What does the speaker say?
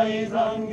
I'm.